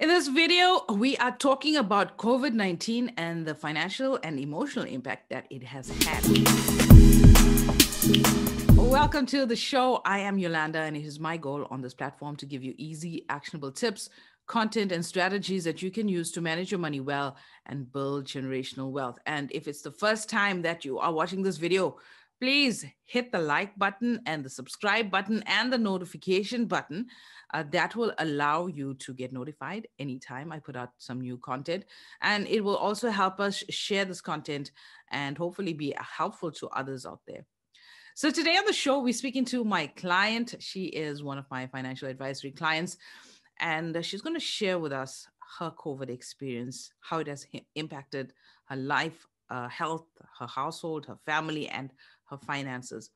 In this video, we are talking about COVID 19 and the financial and emotional impact that it has had. Welcome to the show. I am Yolanda, and it is my goal on this platform to give you easy, actionable tips, content, and strategies that you can use to manage your money well and build generational wealth. And if it's the first time that you are watching this video, please hit the like button and the subscribe button and the notification button uh, that will allow you to get notified anytime I put out some new content. And it will also help us share this content and hopefully be helpful to others out there. So today on the show, we're speaking to my client. She is one of my financial advisory clients, and she's going to share with us her COVID experience, how it has impacted her life, uh, health, her household, her family, and her finances.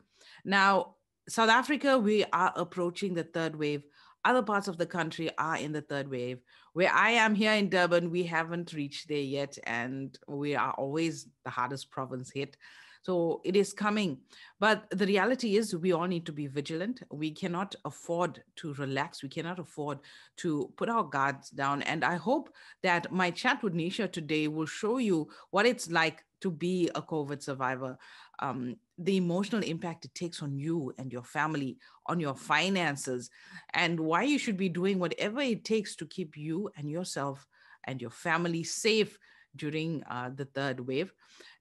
Now, South Africa, we are approaching the third wave other parts of the country are in the third wave. Where I am here in Durban, we haven't reached there yet, and we are always the hardest province hit. So it is coming. But the reality is, we all need to be vigilant. We cannot afford to relax. We cannot afford to put our guards down. And I hope that my chat with Nisha today will show you what it's like to be a COVID survivor, um, the emotional impact it takes on you and your family, on your finances, and why you should be doing whatever it takes to keep you and yourself and your family safe during uh, the third wave.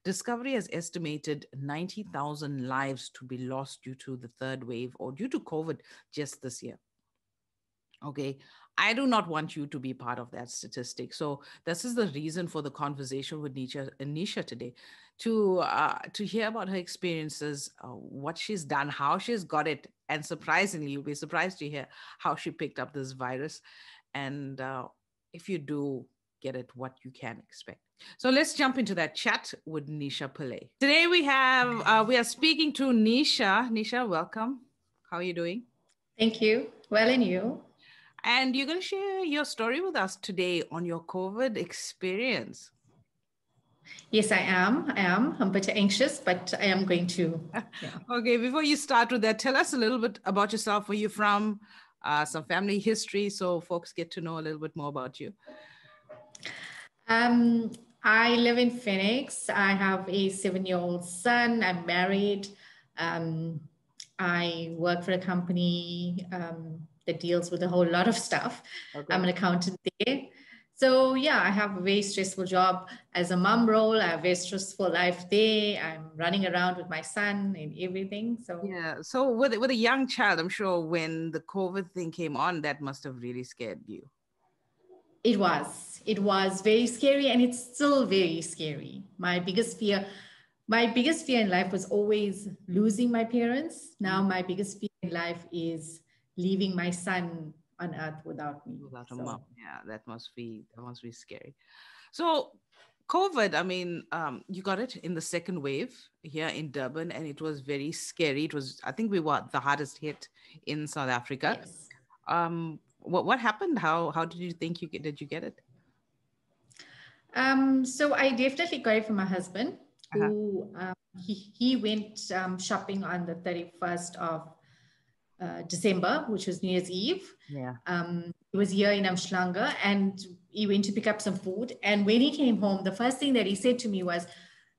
Discovery has estimated 90,000 lives to be lost due to the third wave or due to COVID just this year. Okay. I do not want you to be part of that statistic. So this is the reason for the conversation with Nisha, Nisha today, to uh, to hear about her experiences, uh, what she's done, how she's got it, and surprisingly, you'll be surprised to hear how she picked up this virus, and uh, if you do get it, what you can expect. So let's jump into that chat with Nisha Pillay. Today we have uh, we are speaking to Nisha. Nisha, welcome. How are you doing? Thank you. Well, and you? And you're going to share your story with us today on your COVID experience. Yes, I am. I am. I'm a bit anxious, but I am going to. Yeah. okay, before you start with that, tell us a little bit about yourself, where you're from, uh, some family history, so folks get to know a little bit more about you. Um, I live in Phoenix. I have a seven year old son. I'm married. Um, I work for a company. Um, that deals with a whole lot of stuff. Okay. I'm an accountant there. So yeah, I have a very stressful job as a mom role. I have a very stressful life there. I'm running around with my son and everything. So yeah. So with with a young child, I'm sure when the COVID thing came on, that must have really scared you. It was. It was very scary, and it's still very scary. My biggest fear, my biggest fear in life was always losing my parents. Now mm. my biggest fear in life is leaving my son on earth without me. Without a mom. Yeah, that must be that must be scary. So COVID, I mean, um, you got it in the second wave here in Durban, and it was very scary. It was, I think, we were the hardest hit in South Africa. Yes. Um, what what happened? How how did you think you get, did you get it? Um, so I definitely got it from my husband, uh-huh. who um, he he went um, shopping on the thirty first of uh, December, which was New Year's Eve. Yeah. Um, he was here in Umhlanga and he went to pick up some food. And when he came home, the first thing that he said to me was,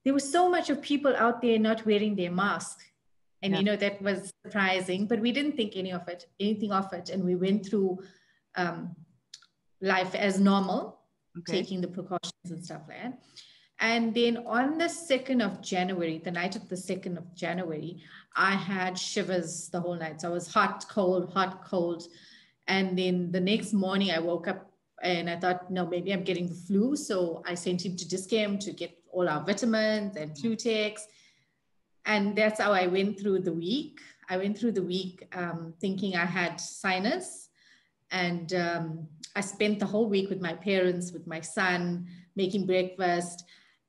there was so much of people out there not wearing their mask. And yeah. you know, that was surprising, but we didn't think any of it, anything of it. And we went through um, life as normal, okay. taking the precautions and stuff like that. And then on the 2nd of January, the night of the 2nd of January, I had shivers the whole night. So I was hot, cold, hot, cold. And then the next morning, I woke up and I thought, no, maybe I'm getting the flu. So I sent him to Dis-Chem to get all our vitamins and Flutex. And that's how I went through the week. I went through the week um, thinking I had sinus. And um, I spent the whole week with my parents, with my son, making breakfast.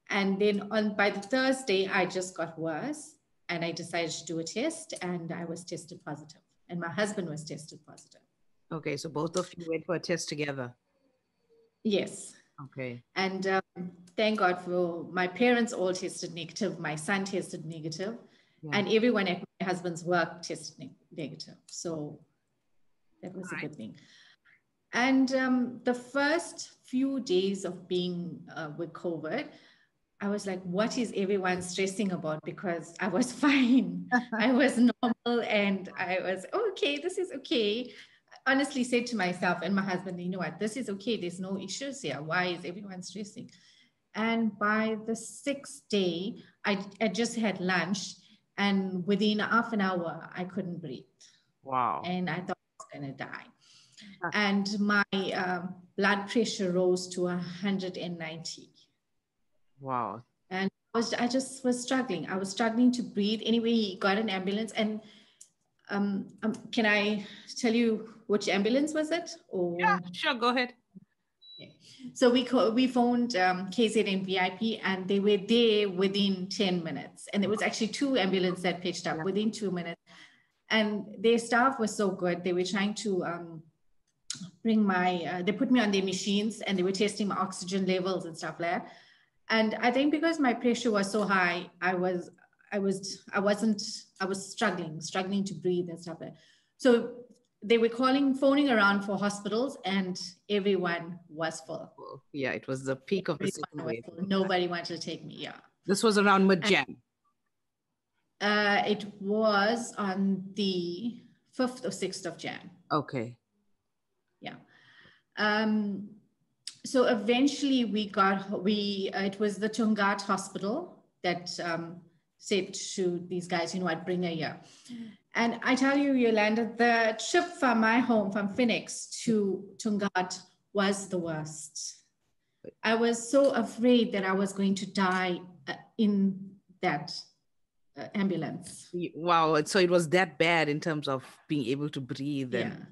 And then on by the Thursday, I just got worse and I decided to do a test and I was tested positive and my husband was tested positive. Okay, so both of you went for a test together. Yes. Okay. And um, thank God for my parents all tested negative. My son tested negative, yeah. and everyone at my husband's work tested ne- negative. So that was all a right. good thing. And um, the first few days of being uh, with COVID, I was like, what is everyone stressing about? Because I was fine. I was normal and I was okay, this is okay. Honestly, said to myself and my husband, you know what, this is okay. There's no issues here. Why is everyone stressing? And by the sixth day, I, I just had lunch and within half an hour, I couldn't breathe. Wow. And I thought I was going to die. And my uh, blood pressure rose to 190. Wow. And I, was, I just was struggling. I was struggling to breathe. Anyway, he got an ambulance. And um, um, can I tell you which ambulance was it? Or yeah, sure. Go ahead. So we co- we phoned um, KZN VIP and they were there within 10 minutes. And there was actually two ambulances that pitched up yeah. within two minutes. And their staff was so good. They were trying to um, bring my, uh, they put me on their machines and they were testing my oxygen levels and stuff like that. And I think because my pressure was so high, I was, I was, I wasn't, I was struggling, struggling to breathe and stuff like. So they were calling, phoning around for hospitals, and everyone was full. Yeah, it was the peak of the wave. Nobody wanted to take me. Yeah. This was around mid Jan. Uh, it was on the 5th or 6th of Jan. Okay. Yeah. Um, so eventually we got, we, uh, it was the Tongaat Hospital that um, said to these guys, you know what, bring her here. And I tell you, Yolanda, the trip from my home, from Phoenix to Tongaat, was the worst. I was so afraid that I was going to die uh, in that uh, ambulance. Wow. So it was that bad in terms of being able to breathe. And,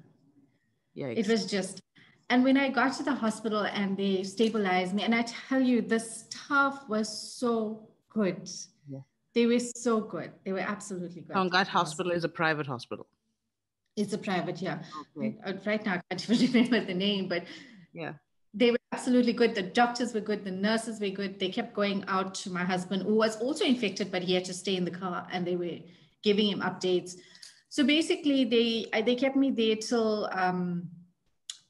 yeah. yeah. It was just, and when I got to the hospital and they stabilized me, and I tell you, the staff was so good. Yeah. They were so good. They were absolutely good. Tongaat Hospital is a private hospital. It's a private, yeah. Okay. Uh, right now, I can't even remember the name, but yeah, they were absolutely good. The doctors were good. The nurses were good. They kept going out to my husband, who was also infected, but he had to stay in the car, and they were giving him updates. So basically, they they kept me there till um,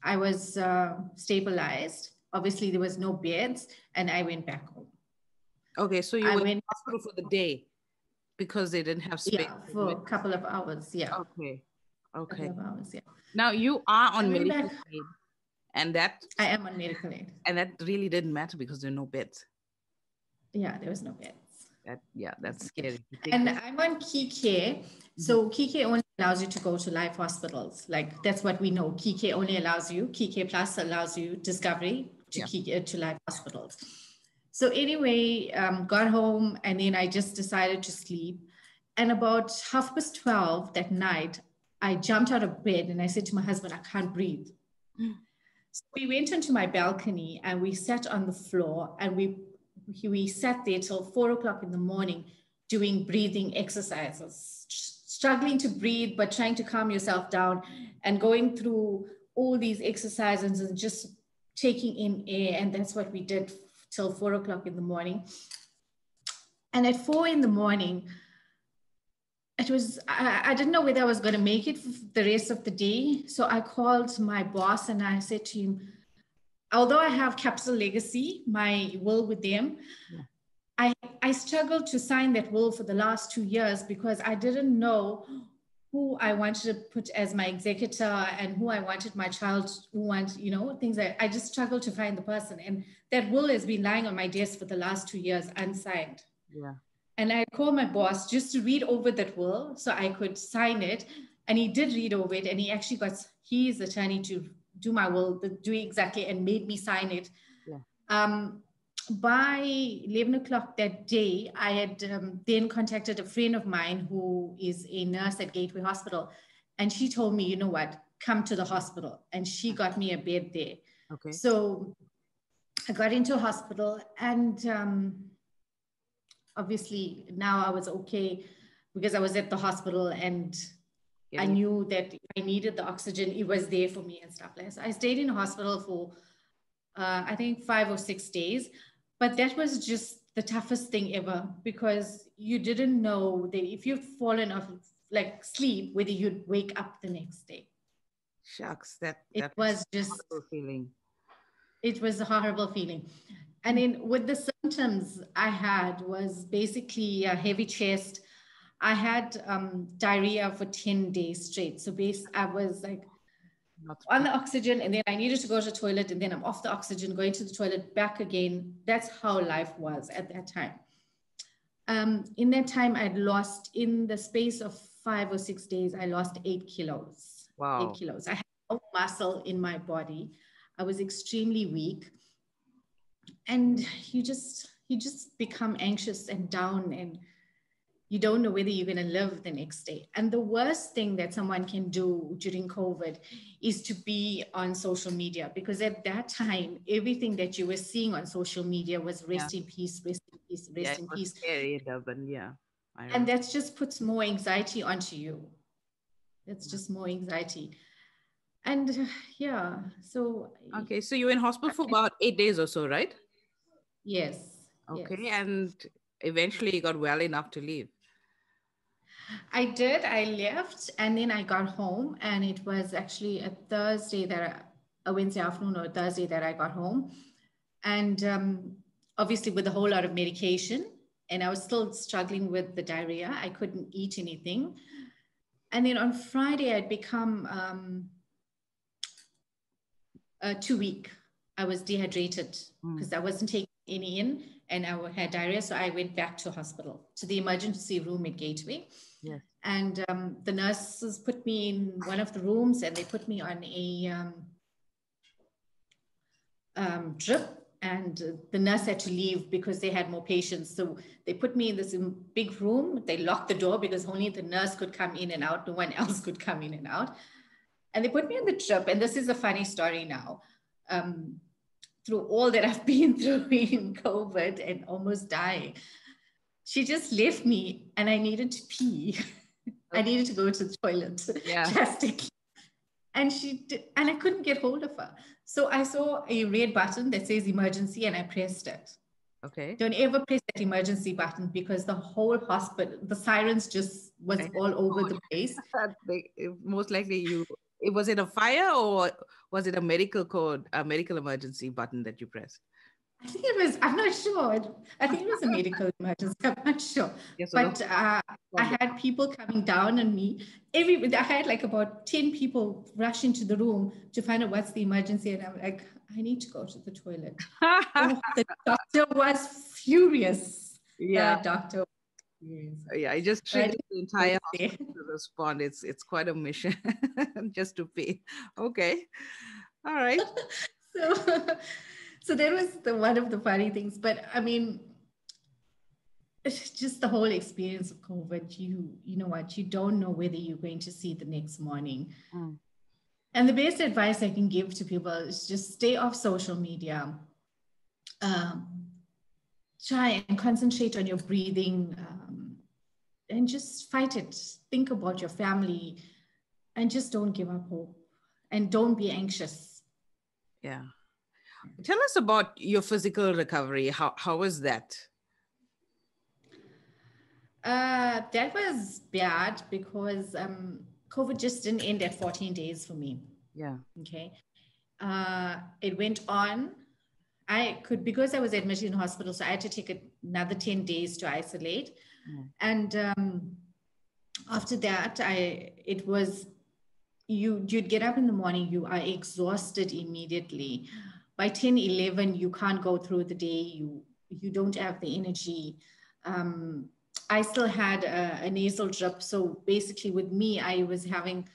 I was uh, stabilized. Obviously, there was no beds, and I went back home. Okay, so you I went, to hospital for the day because they didn't have space. Yeah, for a couple of hours. Yeah. Okay. Okay. Hours, yeah. Now you are on medical aid, and that I am on medical aid, and that really didn't matter because there are no beds. Yeah, there was no beds. That yeah, that's scary. And I'm on KeyCare. So mm-hmm. only allows you to go to Life hospitals. Like that's what we know. Care only allows you. Care plus allows you discovery to yeah. uh, to Life hospitals. So anyway, um, got home and then I just decided to sleep. And about half past 12 that night, I jumped out of bed and I said to my husband, I can't breathe. So we went onto my balcony and we sat on the floor and we, we sat there till four o'clock in the morning doing breathing exercises, struggling to breathe, but trying to calm yourself down and going through all these exercises and just taking in air. And that's what we did till four o'clock in the morning. And at four in the morning, it was, I, I didn't know whether I was going to make it for the rest of the day. So I called my boss and I said to him, although I have Capital Legacy, my will with them, yeah. I, I struggled to sign that will for the last two years because I didn't know who I wanted to put as my executor and who I wanted my child who want, you know, things that I just struggled to find the person. And that will has been lying on my desk for the last two years unsigned. Yeah. And I called my boss just to read over that will so I could sign it. And he did read over it and he actually got his attorney to do my will, do exactly and made me sign it. Yeah. Um, by 11 o'clock that day, I had um, then contacted a friend of mine who is a nurse at Gateway Hospital. And she told me, you know what, come to the hospital. And she got me a bed there. Okay. So I got into a hospital and um, obviously now I was okay because I was at the hospital and yeah. I knew that I needed the oxygen, it was there for me and stuff like that. So I stayed in hospital for uh, I think five or six days. But that was just the toughest thing ever because you didn't know that if you'd fallen off like sleep, whether you'd wake up the next day. Shucks, that, it was just feeling. It was a horrible feeling. And then with the symptoms I had was basically a heavy chest. I had um, diarrhea for 10 days straight. So base, I was like on the oxygen and then I needed to go to the toilet and then I'm off the oxygen, going to the toilet, back again. That's how life was at that time. Um, in that time, I'd lost in the space of five or six days, I lost eight kilos. Wow. Eight kilos. I had no muscle in my body. I was extremely weak. And you just you just become anxious and down and you don't know whether you're going to live the next day. And the worst thing that someone can do during COVID is to be on social media because at that time, everything that you were seeing on social media was rest yeah. in peace, rest in peace, rest yeah, in peace. Scary, Durban. Yeah. And that just puts more anxiety onto you. That's yeah. just more anxiety. And yeah, so. Okay, so you were in hospital for about eight days or so, right? Yes. Okay, yes. and eventually you got well enough to leave. I did. I left and then I got home, and it was actually a Thursday that I, a Wednesday afternoon or Thursday that I got home, and um, obviously with a whole lot of medication, and I was still struggling with the diarrhea. I couldn't eat anything, and then on Friday I'd become um, uh, too weak. I was dehydrated because mm. I wasn't taking any in, and I had diarrhea. So I went back to hospital to the emergency room at Gateway And um, the nurses put me in one of the rooms and they put me on a um, um, drip. And the nurse had to leave because they had more patients. So they put me in this big room. They locked the door because only the nurse could come in and out. No one else could come in and out. And they put me on the drip. And this is a funny story now. Um, through all that I've been through in COVID and almost dying, she just left me and I needed to pee. I needed to go to the toilet yeah. drastically. And she did, and I couldn't get hold of her. So I saw a red button that says emergency and I pressed it. Okay. Don't ever press that emergency button because the whole hospital, the sirens just was all over the place. Most likely you it was it a fire or was it a medical code, a medical emergency button that you pressed? I think it was, I'm not sure. I think it was a medical emergency. I'm not sure. Yes, but uh, I had people coming down on me. Every I had like about 10 people rush into the room to find out what's the emergency. And I'm like, I need to go to the toilet. oh, the doctor was furious. Yeah. The doctor yeah, I just treated the entire hospital to respond. It's it's quite a mission just to pay. Okay. All right. so so that was the one of the funny things. But I mean, it's just the whole experience of COVID. You you know what? You don't know whether you're going to see the next morning. Mm. And the best advice I can give to people is just stay off social media. Um, try and concentrate on your breathing um, and just fight it. Think about your family and just don't give up hope and don't be anxious. Yeah. Tell us about your physical recovery. How, how was that? Uh, that was bad because um, COVID just didn't end at 14 days for me. Yeah. Okay. Uh, it went on. I could, because I was admitted in hospital, so I had to take another 10 days to isolate. Mm. And um, after that, I, it was, you, you'd get up in the morning, you are exhausted immediately by 10 11 you can't go through the day you you don't have the energy um, i still had a, a, nasal drip so basically with me i was having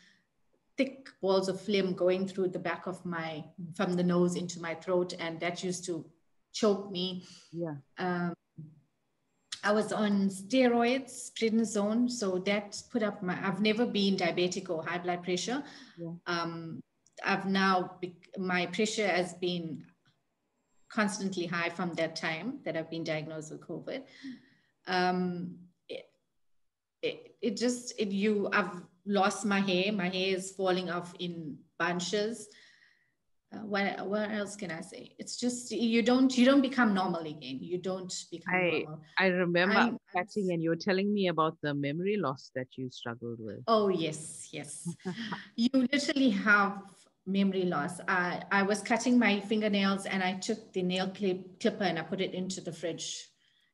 thick balls of phlegm going through the back of my from the nose into my throat and that used to choke me yeah um, I was on steroids, prednisone, so that put up my. I've never been diabetic or high blood pressure. Yeah. Um, I've now, my pressure has been constantly high from that time that I've been diagnosed with COVID. Um, it, it, it just, it, you, I've lost my hair. My hair is falling off in bunches. uh, what what else can I say? It's just you don't you don't become normal again. You don't become I, normal. I remember I'm, chatting and you were telling me about the memory loss that you struggled with. Oh yes, yes. you literally have memory loss. I I was cutting my fingernails and I took the nail clip clipper and I put it into the fridge,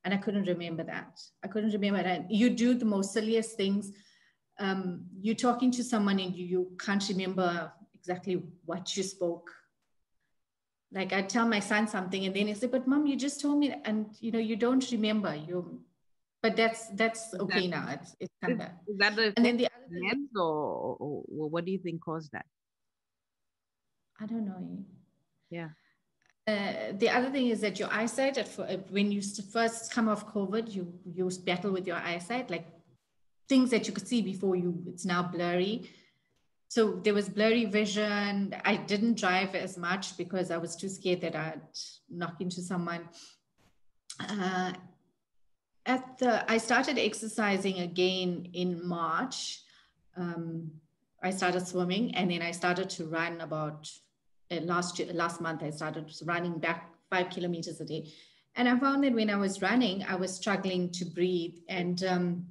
and I couldn't remember that. I couldn't remember that. You do the most silliest things. Um, you're talking to someone and you, you can't remember exactly what you spoke like I tell my son something and then he said, but mom, you just told me, and you know, you don't remember you, but that's, that's okay that, now. It's, it's kind of, is that the, and then the other thing, or, or, what do you think caused that? I don't know. Yeah. Uh, the other thing is that your eyesight, at, uh, when you first come off COVID, you you battle with your eyesight, like things that you could see before you, it's now blurry so there was blurry vision. I didn't drive as much because I was too scared that I'd knock into someone. Uh, at the, I started exercising again in March. Um, I started swimming and then I started to run about uh, last year, last month. I started running back five kilometers a day, and I found that when I was running, I was struggling to breathe. And um,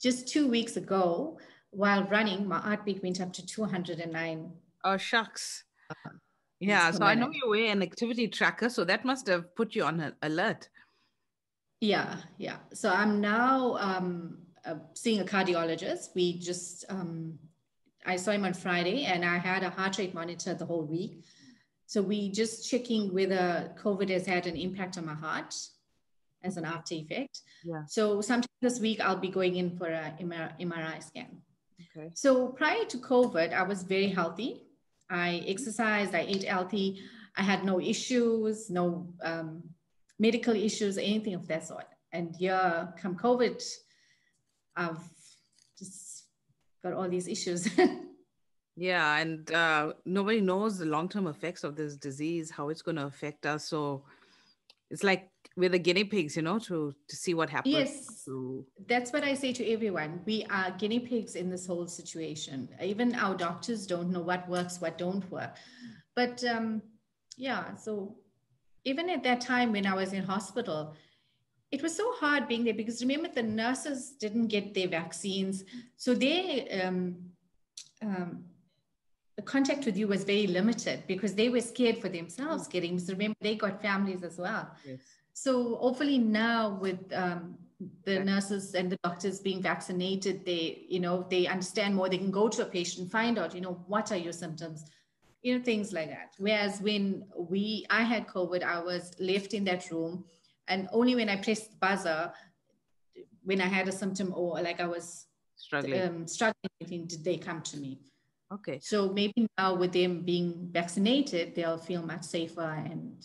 just two weeks ago, while running, my heartbeat went up to 209. Oh, shucks. Yeah, so I know you wear an activity tracker, so that must have put you on alert. Yeah, yeah. So I'm now um, uh, seeing a cardiologist. We just, um, I saw him on Friday and I had a heart rate monitor the whole week. So we just checking whether COVID has had an impact on my heart as an after effect. Yeah. So sometime this week I'll be going in for a MRI scan. Okay. So prior to COVID, I was very healthy. I exercised, I ate healthy. I had no issues, no um, medical issues, anything of that sort. And yeah, come COVID, I've got all these issues. yeah, and uh, nobody knows the long term effects of this disease, how it's going to affect us. So it's like we're the guinea pigs, you know, to to see what happens. Yes, to... that's what I say to everyone. We are guinea pigs in this whole situation. Even our doctors don't know what works, what don't work. But um, yeah, so even at that time when I was in hospital, it was so hard being there because remember the nurses didn't get their vaccines, so they um, um, the contact with you was very limited because they were scared for themselves getting. So remember, they got families as well. Yes. So hopefully now with um, the nurses and the doctors being vaccinated, they, you know, they understand more. They can go to a patient, find out, you know, what are your symptoms, you know, things like that. Whereas when we, I had COVID, I was left in that room, and only when I pressed the buzzer, when I had a symptom or like I was struggling, um, struggling, did they come to me? Okay. So maybe now with them being vaccinated, they'll feel much safer and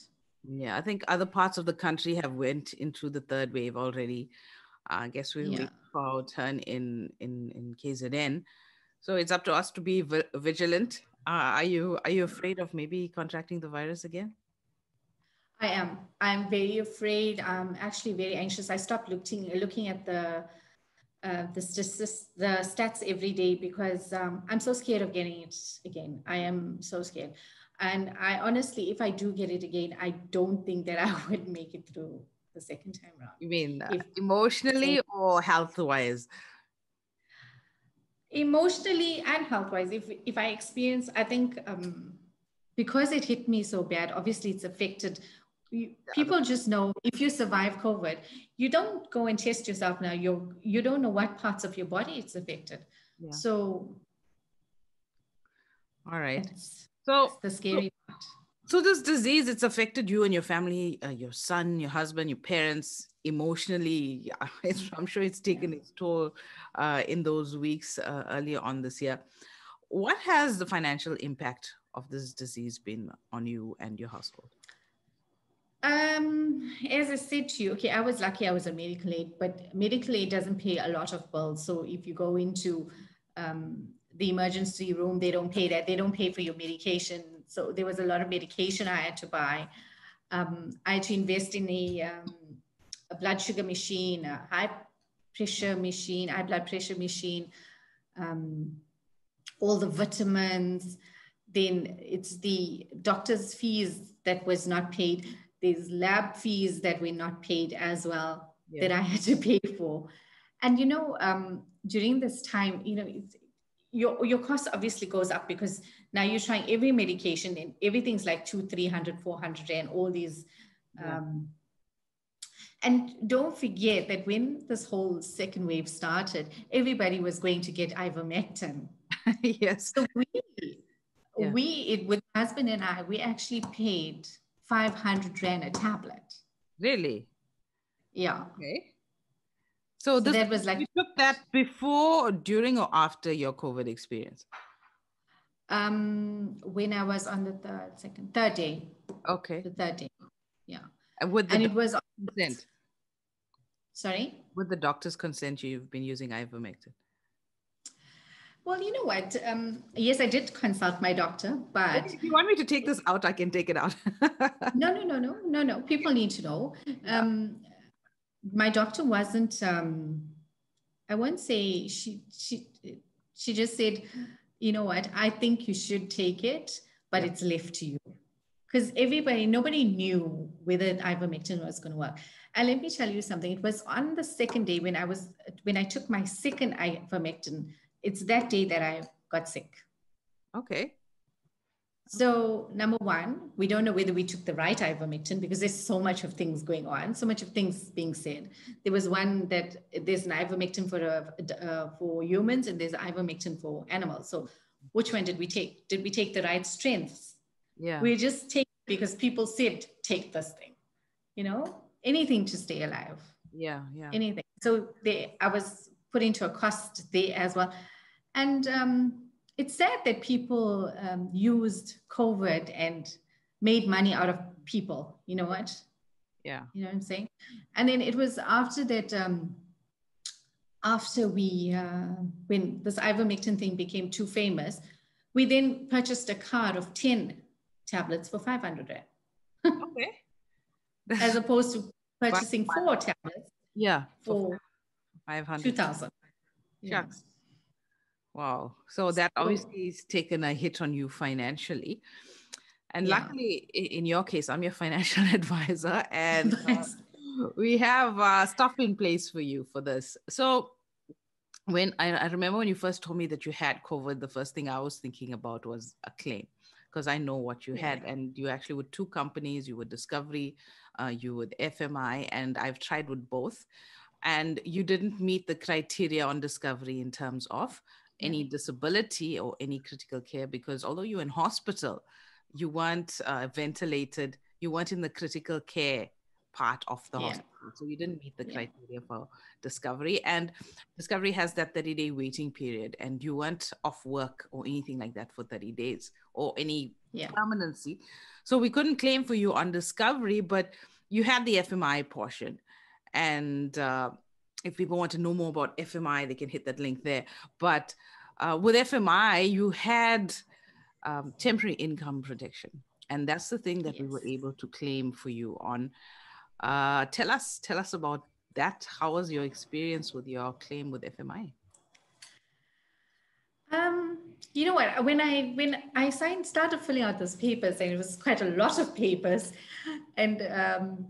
yeah, I think other parts of the country have went into the third wave already. I guess we'll yeah. wait for our turn in in in KZN. So it's up to us to be v- vigilant. Uh, are you are you afraid of maybe contracting the virus again? I am. I'm very afraid. I'm actually very anxious. I stopped looking looking at the uh, the, the stats every day because um, I'm so scared of getting it again. I am so scared. And I honestly, if I do get it again, I don't think that I would make it through the second time around. You mean uh, if, emotionally or health wise? Emotionally and health wise. If, if I experience, I think um, because it hit me so bad, obviously it's affected. You, people just know if you survive COVID, you don't go and test yourself now. You you don't know what parts of your body it's affected. Yeah. So, all right. So the scary so, part. So this disease, it's affected you and your family, uh, your son, your husband, your parents emotionally. I'm sure it's taken its toll uh, in those weeks uh, earlier on this year. What has the financial impact of this disease been on you and your household? Um, as I said to you, okay, I was lucky I was on medical aid, but medical aid doesn't pay a lot of bills. So if you go into um, the emergency room, they don't pay that. They don't pay for your medication. So there was a lot of medication I had to buy. Um, I had to invest in a, um, a blood sugar machine, a high pressure machine, high blood pressure machine, um, all the vitamins. then it's the doctor's fees that was not paid. There's lab fees that were not paid as well yeah. that I had to pay for. And you know, um, during this time, you know, your your cost obviously goes up because now you're trying every medication and everything's like two, 300, 400 and all these. Yeah. Um, and don't forget that when this whole second wave started, everybody was going to get ivermectin. yes. So we, yeah. we it, with husband and I, we actually paid 500 rand a tablet. Really? Yeah. Okay. So, so this, that was like you took that before, during, or after your COVID experience? Um, when I was on the third, second, third day. Okay. The third day. Yeah. And with the and it was consent. Sorry. With the doctor's consent, you've been using ivermectin. Well, you know what? Um, yes, I did consult my doctor, but if you want me to take this out, I can take it out. no, no, no, no, no, no. People need to know. Um, my doctor wasn't. Um, I won't say she. She. She just said, you know what? I think you should take it, but yeah. it's left to you because everybody, nobody knew whether ivermectin was going to work. And let me tell you something. It was on the second day when I was when I took my second ivermectin. It's that day that I got sick. Okay. So number one, we don't know whether we took the right ivermectin because there's so much of things going on, so much of things being said. There was one that there's an ivermectin for uh, for humans and there's ivermectin for animals. So which one did we take? Did we take the right strengths? Yeah. We just take because people said take this thing, you know, anything to stay alive. Yeah, yeah. Anything. So they, I was put into a cost there as well, and um, it's sad that people um, used COVID and made money out of people. You know what? Yeah. You know what I'm saying? And then it was after that. Um, after we, uh, when this ivermectin thing became too famous, we then purchased a card of 10 tablets for 500 rand. okay. As opposed to purchasing four tablets. Yeah. For 500. 2000. Yeah. Wow. So that obviously is taken a hit on you financially. And yeah. luckily, in your case, I'm your financial advisor, and uh, we have uh, stuff in place for you for this. So, when I, I, remember when you first told me that you had COVID, the first thing I was thinking about was a claim because I know what you yeah. had, and you actually with two companies, you were Discovery, uh, you were FMI, and I've tried with both, and you didn't meet the criteria on Discovery in terms of any disability or any critical care because although you're in hospital, you weren't uh, ventilated, you weren't in the critical care part of the yeah. hospital. So you didn't meet the criteria yeah. for discovery. And discovery has that 30 day waiting period, and you weren't off work or anything like that for 30 days or any yeah. permanency. So we couldn't claim for you on discovery, but you had the FMI portion. And uh, if people want to know more about FMI, they can hit that link there. But uh, with FMI, you had um, temporary income protection. And that's the thing that yes. we were able to claim for you on. Uh, tell us, tell us about that. How was your experience with your claim with FMI? Um, you know what? When I when I signed, started filling out those papers, and it was quite a lot of papers, and um,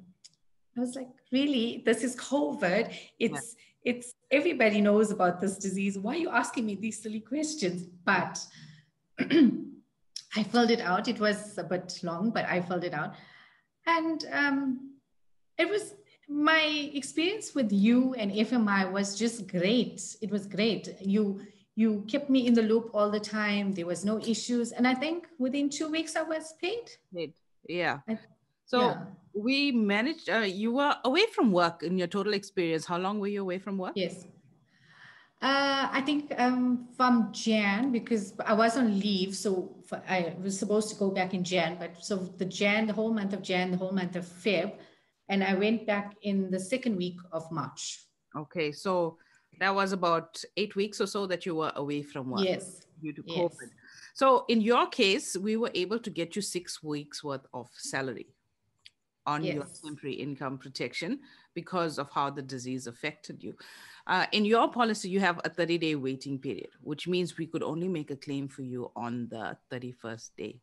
I was like, really, this is COVID. It's yeah. it's everybody knows about this disease. Why are you asking me these silly questions? But I filled it out. It was a bit long, but I filled it out, and um, it was my experience with you and FMI was just great. It was great. You you kept me in the loop all the time. There was no issues, and I think within two weeks I was paid. Paid, yeah. I, so yeah. We managed. Uh, you were away from work in your total experience. How long were you away from work? Yes. Uh, I think um, from Jan because I was on leave, so for, I was supposed to go back in Jan. But so the Jan, the whole month of Jan, the whole month of Feb, and I went back in the second week of March. Okay, so that was about eight weeks or so that you were away from work. Yes. Due to COVID. Yes. So in your case, we were able to get you six weeks worth of salary on yes. your temporary income protection because of how the disease affected you. Uh, in your policy, you have a 30 day waiting period, which means we could only make a claim for you on the 31st day.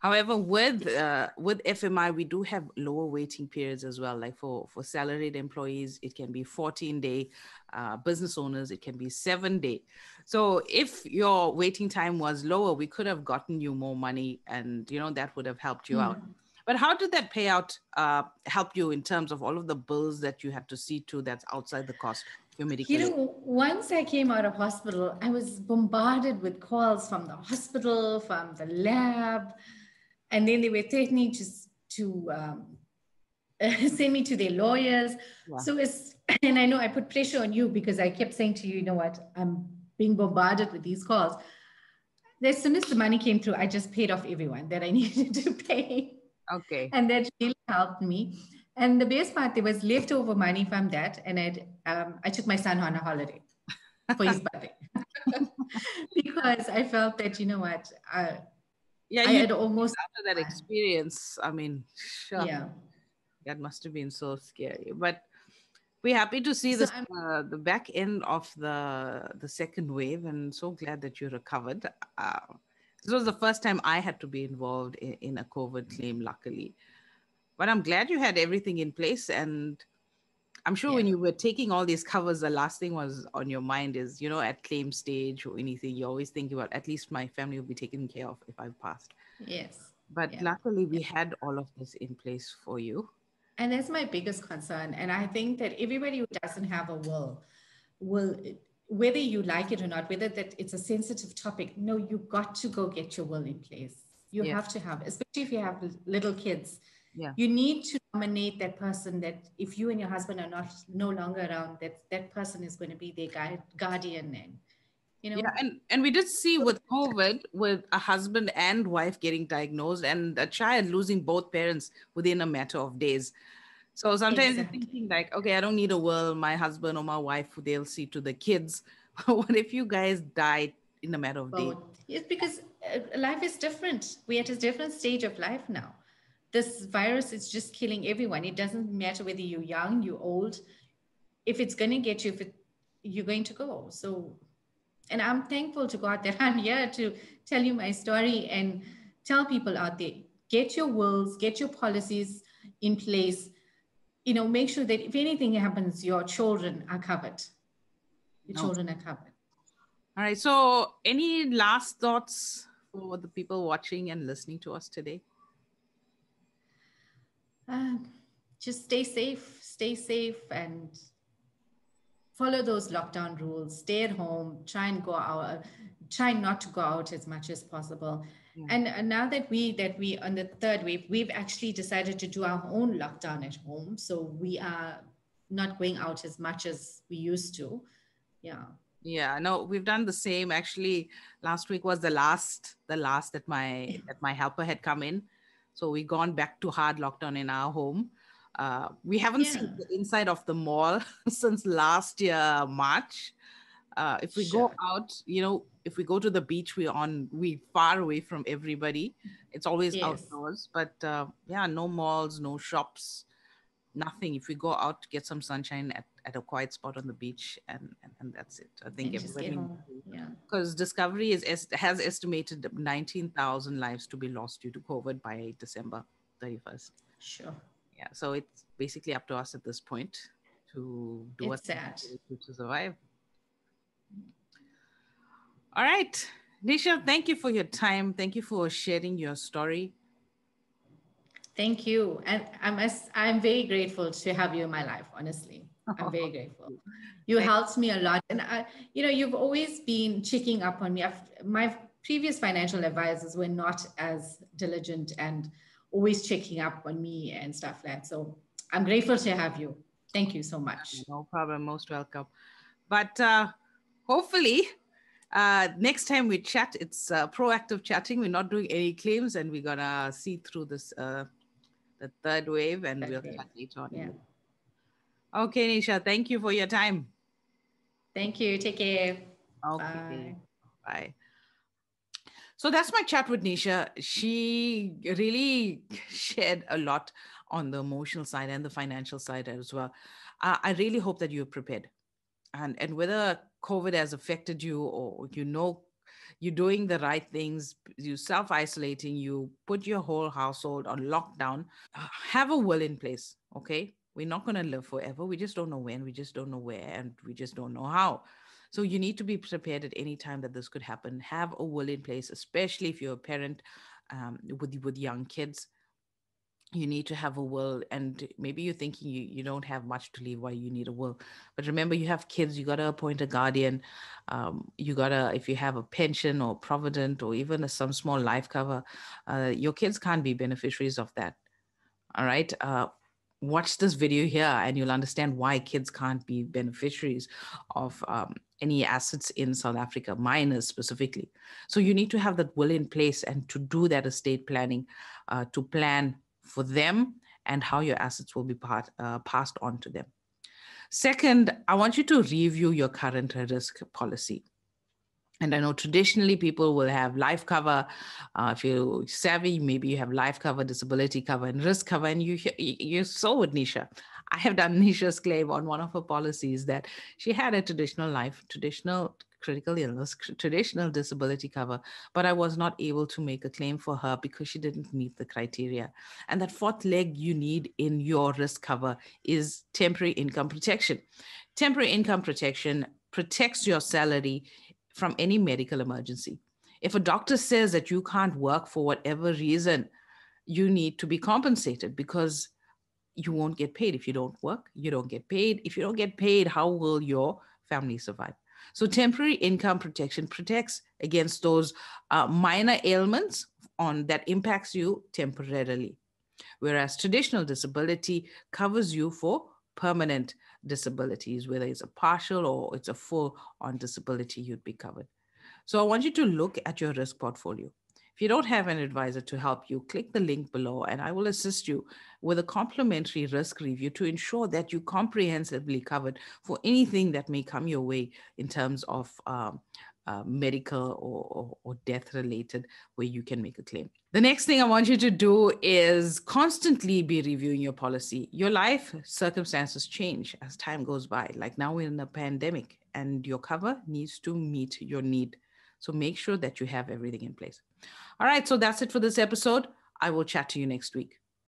However, with uh, with FMI, we do have lower waiting periods as well. Like for for salaried employees, it can be 14 day. Uh, business owners, it can be seven day. So if your waiting time was lower, we could have gotten you more money, and you know that would have helped you mm. out. But how did that payout uh, help you in terms of all of the bills that you had to see to that's outside the cost of your medical? You know, once I came out of hospital, I was bombarded with calls from the hospital, from the lab, and then they were threatening to to um, send me to their lawyers. Wow. So it's and I know I put pressure on you because I kept saying to you, you know what, I'm being bombarded with these calls. As soon as the money came through, I just paid off everyone that I needed to pay. Okay. And that really helped me. And the best part, there was leftover money from that, and I um, I took my son on a holiday for his birthday because I felt that you know what, uh, yeah, I had almost after that experience. I mean, sure, yeah, that must have been so scary. But we're happy to see so uh, the back end of the the second wave, and so glad that you recovered. Uh, this was the first time I had to be involved in, in a COVID claim, luckily. But I'm glad you had everything in place and I'm sure yeah. when you were taking all these covers, the last thing was on your mind is, you know, at claim stage or anything, you're always think about at least my family will be taken care of if I've passed. Yes. But yeah. luckily, we yeah. had all of this in place for you. And that's my biggest concern. And I think that everybody who doesn't have a will, will, whether you like it or not, whether that it's a sensitive topic, no, you've got to go get your will in place. You have to have, especially if you have little kids yeah. you need to nominate that person that if you and your husband are not no longer around that that person is going to be their guide, guardian and you know yeah and and we did see with covid with a husband and wife getting diagnosed and a child losing both parents within a matter of days so sometimes exactly. you're thinking like okay i don't need a will my husband or my wife they'll see to the kids what if you guys died in a matter of days yes because uh, life is different we're at a different stage of life now this virus is just killing everyone. It doesn't matter whether you're young, you're old. If it's going to get you, if it, you're going to go. So, and I'm thankful to God that I'm here to tell you my story and tell people out there get your wills, get your policies in place. You know, make sure that if anything happens, your children are covered. Your children are covered. All right. So, any last thoughts for the people watching and listening to us today? uh, just stay safe, stay safe and follow those lockdown rules, stay at home, try and go out, try not to go out as much as possible. Yeah. And, and now that we that we on the third wave, we've actually decided to do our own lockdown at home. So we are not going out as much as we used to. Yeah. Yeah, no, we've done the same. Actually, last week was the last, the last that my that my helper had come in. So we've gone back to hard lockdown in our home. Uh, we haven't yeah. seen the inside of the mall since last year March. Uh, if we sure. go out, you know, if we go to the beach, we're on we far away from everybody. It's always yes. outdoors, but uh, yeah, no malls, no shops, nothing. If we go out to get some sunshine at, at a quiet spot on the beach, and and, and that's it. I think everybody, yeah, because Discovery is has estimated nineteen thousand lives to be lost due to COVID by December thirty first. Sure. Yeah, so it's basically up to us at this point to do what's sad to survive. All right. Nisha, thank you for your time. Thank you for sharing your story. Thank you. And I'm, I'm very grateful to have you in my life, honestly. I'm very grateful. You helped me a lot. And I, you know, you've always been checking up on me. I've, my previous financial advisors were not as diligent and always checking up on me and stuff like that. So I'm grateful to have you. Thank you so much. No problem. Most welcome. But uh, hopefully, uh, next time we chat, it's uh, proactive chatting. We're not doing any claims, and we're gonna see through this uh, the third wave, and we'll chat later on. Yeah. Okay, Nisha, thank you for your time. Thank you. Take care. Okay. Bye. Bye. So that's my chat with Nisha. She really shared a lot on the emotional side and the financial side as well. Uh, I really hope that you're prepared. And, and whether COVID has affected you or you know you're doing the right things, you self isolating, you put your whole household on lockdown, have a will in place, okay? We're not going to live forever. We just don't know when, we just don't know where, and we just don't know how. So you need to be prepared at any time that this could happen. Have a will in place, especially if you're a parent um, with with young kids you need to have a will and maybe you're thinking you, you don't have much to leave why you need a will. But remember you have kids you got to appoint a guardian um, you got to if you have a pension or provident or even a, some small life cover uh, your kids can't be beneficiaries of that. All right? Uh, watch this video here and you'll understand why kids can't be beneficiaries of um, any assets in south africa minors specifically. So you need to have that will in place and to do that estate planning uh, to plan for them and how your assets will be part, uh, passed on to them. Second, I want you to review your current risk policy. And I know traditionally people will have life cover. Uh, if you're savvy, maybe you have life cover, disability cover, and risk cover. And you you saw with Nisha. I have done Nisha's claim on one of her policies that she had a traditional life, traditional critical illness, traditional disability cover, but I was not able to make a claim for her because she didn't meet the criteria. And that fourth leg you need in your risk cover is temporary income protection. Temporary income protection protects your salary from any medical emergency. If a doctor says that you can't work for whatever reason, you need to be compensated because you won't get paid if you don't work. You don't get paid. If you don't get paid, how will your family survive? So temporary income protection protects against those uh, minor ailments on that impacts you temporarily. Whereas traditional disability covers you for permanent disabilities, whether it's a partial or it's a full on disability, you'd be covered. So I want you to look at your risk portfolio. If you don't have an advisor to help you, click the link below and I will assist you with a complimentary risk review to ensure that you're comprehensively covered for anything that may come your way in terms of um, uh, medical or, or, or death related where you can make a claim. The next thing I want you to do is constantly be reviewing your policy. Your life circumstances change as time goes by. Like now we're in a pandemic and your cover needs to meet your need. So make sure that you have everything in place. All right, so that's it for this episode. I will chat to you next week.